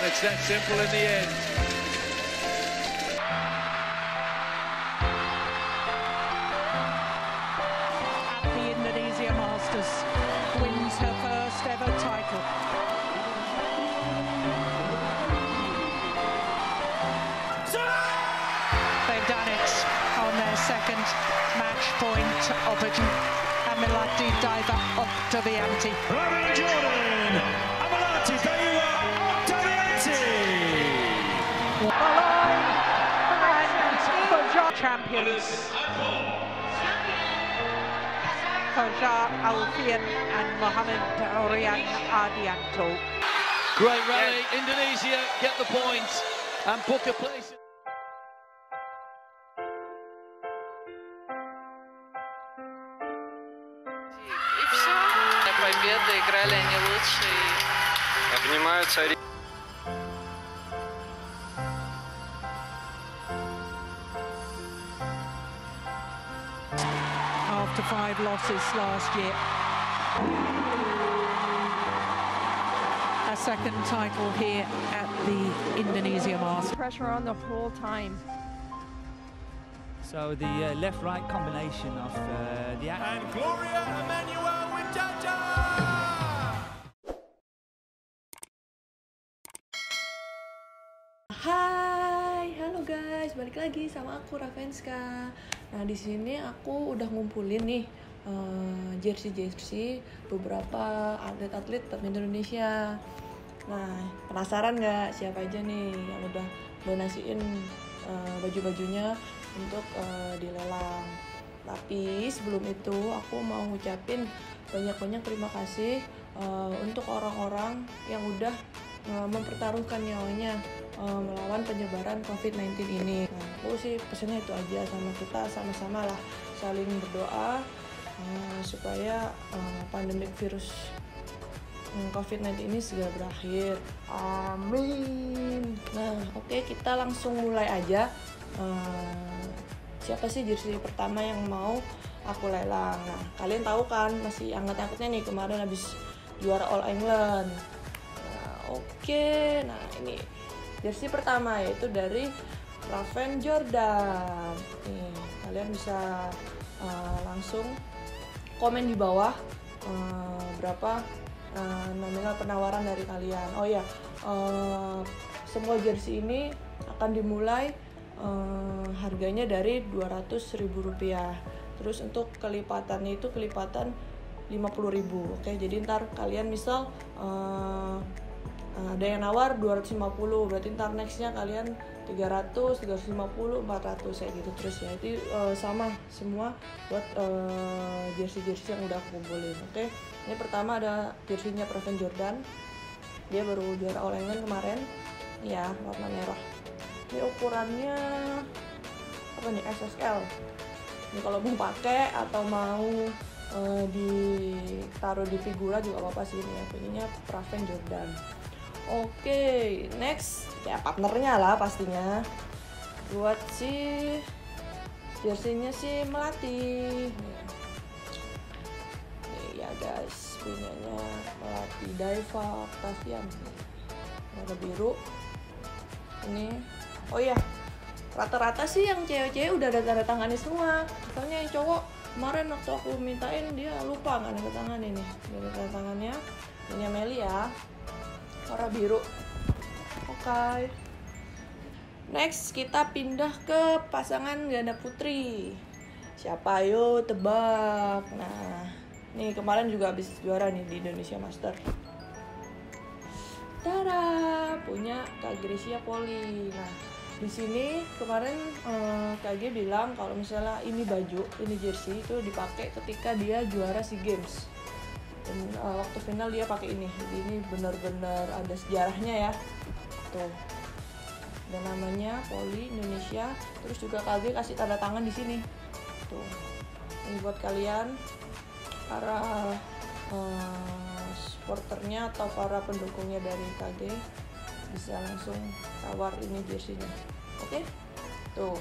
and it's that simple in the end. at the Indonesia Masters wins her first ever title. They've done it on their second match point opportunity. Amilati Diver up to the ante. Robin Jordan, Amalati Daiwa Fajar champions. Fajar Alfian and Mohammed Orian Ardianto. Great rally. Indonesia get the points and book a place. И все. Победа, играли они лучше. и After five losses last year. A second title here at the Indonesia Masters. pressure on the whole time. So the uh, left-right combination of uh, the act- And Gloria Emmanuel Winjaja. Hai, halo guys, balik lagi sama aku Ravenska. Nah di sini aku udah ngumpulin nih eh, jersey-jersey beberapa atlet-atlet badminton Indonesia. Nah penasaran nggak siapa aja nih yang udah donasiin eh, baju-bajunya untuk eh, dilelang. Tapi sebelum itu aku mau ngucapin banyak-banyak terima kasih eh, untuk orang-orang yang udah eh, mempertaruhkan nyawanya eh, melawan penyebaran COVID-19 ini. Nah, aku sih pesannya itu aja sama kita sama-sama lah saling berdoa eh, supaya eh, pandemik virus eh, COVID-19 ini segera berakhir. Amin. Nah, oke kita langsung mulai aja. Eh, siapa sih jersey pertama yang mau aku lelang? Nah, kalian tahu kan masih angkat-angkatnya nih kemarin habis juara All England. Nah, oke. Nah, ini jersey pertama yaitu dari Raven Jordan. Nih, kalian bisa uh, langsung komen di bawah uh, berapa uh, nominal penawaran dari kalian. Oh ya, uh, semua jersey ini akan dimulai uh, harganya dari 200.000 rupiah. Terus untuk kelipatannya itu kelipatan 50.000 Oke, jadi ntar kalian misal uh, ada yang nawar 250 berarti ntar nextnya kalian 300 350 400 kayak gitu terus ya. Itu eh, sama semua buat eh, jersey-jersey yang udah aku kumpulin oke? Ini pertama ada jerseynya Preven Jordan. Dia baru juara All England kemarin. Ya warna merah. Ini ukurannya apa nih? SSL ini kalau mau pakai atau mau eh, ditaruh di figura juga apa apa sih ini ya. Ininya Preven Jordan oke next. Ya partnernya lah pastinya. Buat si jersey-nya si Melati. Ya guys punyanya Melati Daiva Octavian. Warna biru. Ini oh ya rata-rata sih yang cewek-cewek udah ada tanda tangannya semua. Soalnya yang cowok kemarin waktu aku mintain dia lupa nggak ada tangan ini ada tanda tangannya. Ini Meli ya warna biru. Oke. Next kita pindah ke pasangan ganda putri. Siapa? Ayo tebak. Nah nih kemarin juga habis juara nih di Indonesia Master. Tara punya Kak Grecia Poli. Nah di sini kemarin eh, Kak G bilang kalau misalnya ini baju ini jersey itu dipakai ketika dia juara SEA Games dan uh, waktu final dia pakai ini. Ini benar-benar ada sejarahnya ya. Tuh. Dan namanya Poli Indonesia. Terus juga KG kasih tanda tangan di sini. Tuh. Ini buat kalian para uh, supporternya atau para pendukungnya dari KG bisa langsung tawar ini jersey-nya oke? Tuh.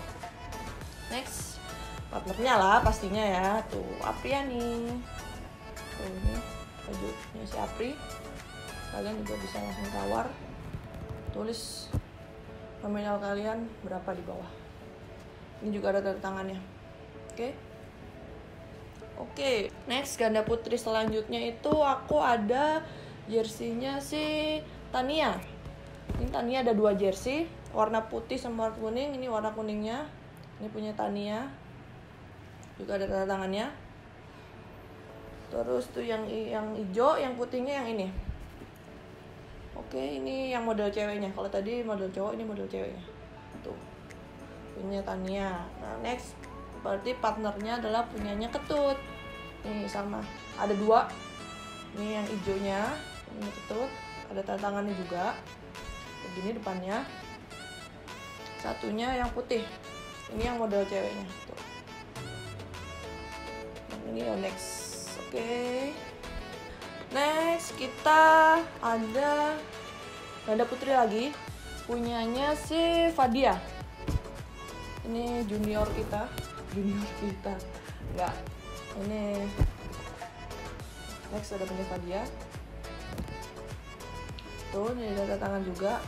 Next. Partnernya lah pastinya ya. Tuh Apriani ini bajunya si Apri. Kalian juga bisa langsung tawar tulis nominal kalian berapa di bawah. Ini juga ada tanda tangannya. Oke? Oke next ganda putri selanjutnya itu aku ada jersinya si Tania. Ini Tania ada dua jersey warna putih sama warna kuning. Ini warna kuningnya ini punya Tania. Juga ada tanda tangannya terus tuh yang yang hijau yang putihnya yang ini. Oke ini yang model ceweknya. Kalau tadi model cowok ini model ceweknya. Tuh. Punya Tania. Nah next. Berarti partnernya adalah punyanya ketut. Nih sama. Ada dua. Ini yang hijaunya ini ketut. Ada tanda tangannya juga begini depannya. Satunya yang putih. Ini yang model ceweknya. Tuh. Yang ini yang next oke. Next kita ada ganda putri lagi. Punyanya si Fadia. Ini junior kita. Junior kita. Enggak. Ini next ada punya Fadia. Tuh ini ada tangan juga.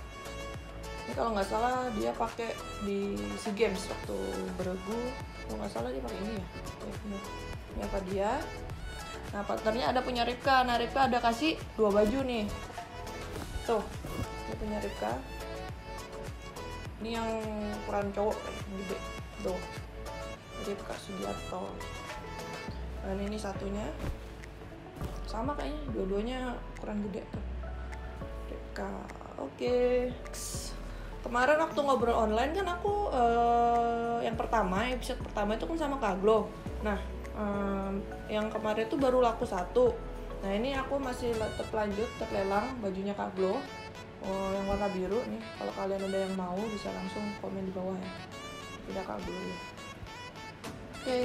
Ini kalau nggak salah dia pakai di SEA Games waktu beregu. Kalau nggak salah dia pakai ini ya. Ini apa dia nah partnernya ada punya Ripka. Nah Ripka ada kasih dua baju nih. Tuh dia punya Ripka. Ini yang ukuran cowok yang gede. Tuh Ripka Sugiarto. Dan ini satunya. Sama kayaknya dua-duanya ukuran gede tuh. Ripka oke. Kemarin waktu ngobrol online kan aku eh, yang pertama episode pertama itu kan sama Kaglo nah em, yang kemarin itu baru laku satu. Nah ini aku masih tetap lanjut tetap lelang bajunya Kaglo oh, yang warna biru nih. Kalau kalian ada yang mau bisa langsung komen di bawah ya. Tidak Kaglo ya. Oke.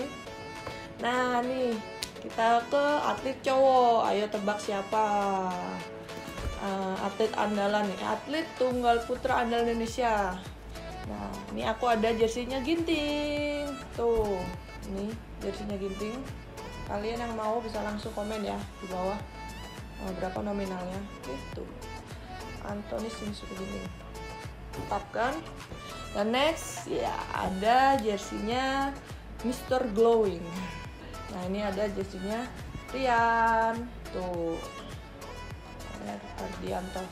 Nah nih kita ke atlet cowok. Ayo tebak siapa? Eh, atlet andalan nih. Atlet tunggal putra andal Indonesia. Nah ini aku ada jersinya Ginting. Tuh ini jersinya Ginting. Kalian yang mau bisa langsung komen ya di bawah eh, berapa nominalnya. Gitu. Anthony Sinisuke Ginting. Tetap kan dan next ya ada jersinya Mr. Glowing. Nah ini ada jersinya Rian. Tuh. Ardianto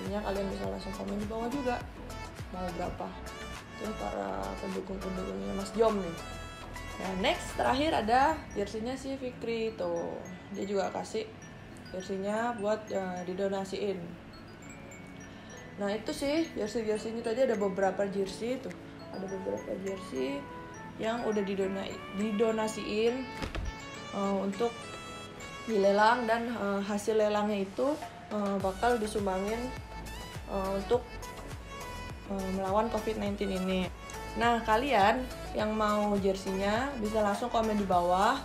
Pastinya kalian bisa langsung komen di bawah juga. Mau berapa? Itu para pendukung-pendukungnya Mas Jom nih nah next terakhir ada jersinya si Fikri tuh dia juga kasih jersinya buat eh, didonasiin. Nah itu sih jersey ini. Tadi ada beberapa jersey tuh. Ada beberapa jersey yang udah didona didonasiin eh, untuk dilelang dan eh, hasil lelangnya itu eh, bakal disumbangin eh, untuk eh, melawan COVID-19 ini. Nah, kalian yang mau jersinya bisa langsung komen di bawah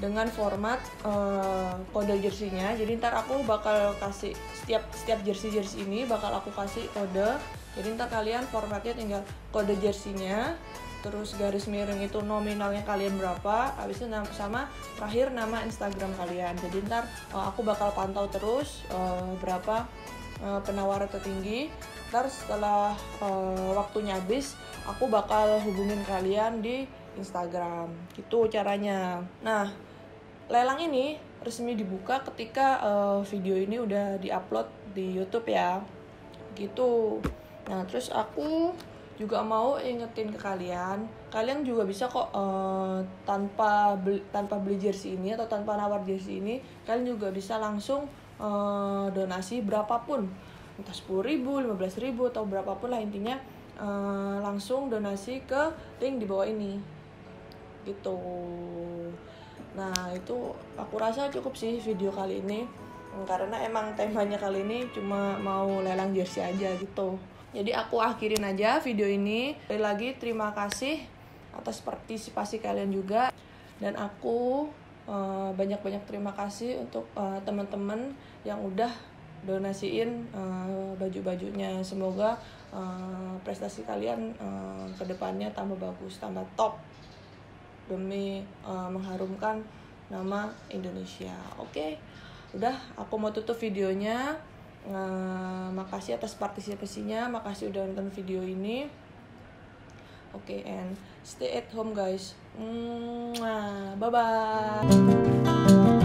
dengan format eh, kode jersinya. Jadi ntar aku bakal kasih setiap setiap jersey jersey ini bakal aku kasih kode. Jadi ntar kalian formatnya tinggal kode jersinya, terus garis miring itu nominalnya kalian berapa, habis itu nam- sama terakhir nama Instagram kalian. Jadi ntar eh, aku bakal pantau terus eh, berapa eh, penawaran tertinggi. Ntar setelah eh, waktunya habis, aku bakal hubungin kalian di Instagram. Gitu caranya. Nah, lelang ini resmi dibuka ketika eh, video ini udah diupload di YouTube ya. Gitu. Nah, terus aku juga mau ingetin ke kalian, kalian juga bisa kok eh, tanpa beli, tanpa beli jersey ini atau tanpa nawar jersey ini, kalian juga bisa langsung eh, donasi berapapun, entah 10.000 ribu, 15.000 ribu atau berapapun lah intinya eh, langsung donasi ke link di bawah ini, gitu. Nah itu aku rasa cukup sih video kali ini karena emang temanya kali ini cuma mau lelang jersey aja gitu. Jadi aku akhirin aja video ini. Sekali lagi terima kasih atas partisipasi kalian juga dan aku eh, banyak-banyak terima kasih untuk eh, teman-teman yang udah donasiin eh, baju-bajunya. Semoga eh, prestasi kalian eh, ke depannya tambah bagus, tambah top demi eh, mengharumkan nama Indonesia. Oke, udah aku mau tutup videonya. Nah, makasih atas partisipasinya, makasih udah nonton video ini. Oke, and stay at home guys. Bye bye.